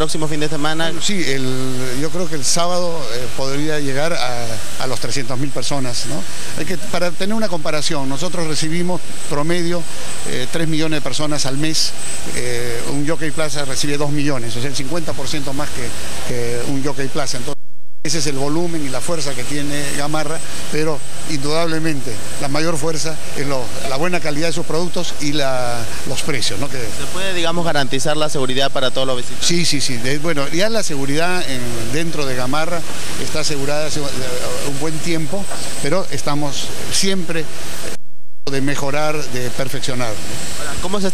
próximo fin de semana? Sí, yo creo que el sábado eh, podría llegar a, los 300.000 personas. ¿no? Hay que, para tener una comparación, nosotros recibimos promedio 3 millones de personas al mes, un Jockey Plaza recibe 2 millones, o sea, el 50% más que, que un Jockey Plaza. Entonces, ese es el volumen y la fuerza que tiene Gamarra, pero indudablemente la mayor fuerza es la buena calidad de sus productos y los precios. ¿no? ¿Se puede, digamos, garantizar la seguridad para todos los visitantes? Sí, sí, sí. bueno, ya la seguridad dentro de Gamarra está asegurada hace un buen tiempo, pero estamos siempre de mejorar, de perfeccionar. ¿Cómo se